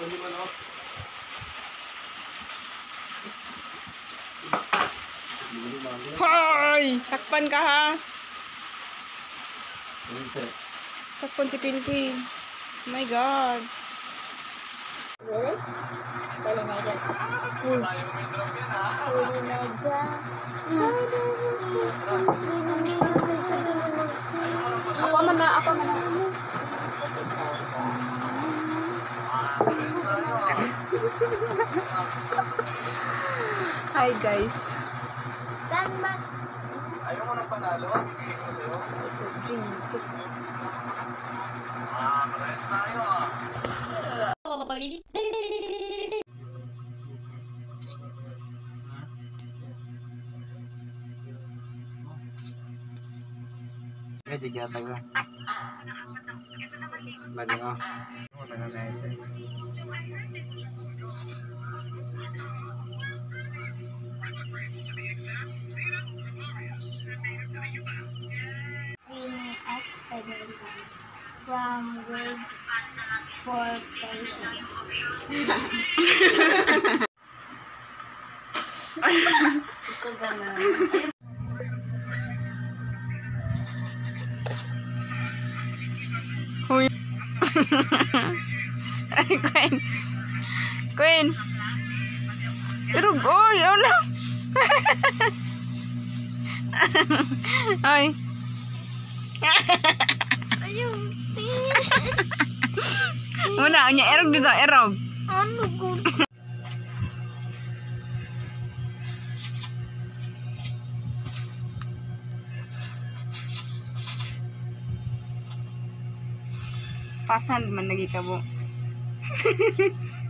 Pwede man. Pwede man oh. Hoy! Takpan ka ha. Pwede. Takpan si Queen Queen. Oh my God. Really? Dali na ito. Uy. Uy na Ako man na, ako man na. Hi guys. Saan ba? Ayaw mo ng panalo, ah. Bibigay ko sa'yo. Jeez. Ah, parehas tayo ah. Medyo gyata ka. Lagi mo. From grade 4 patient. Ay, Queen. Queen. Irog, oy, ano? Ay. Mana hanya erog dito, erog. Ano gud? Pasan man nagitabo.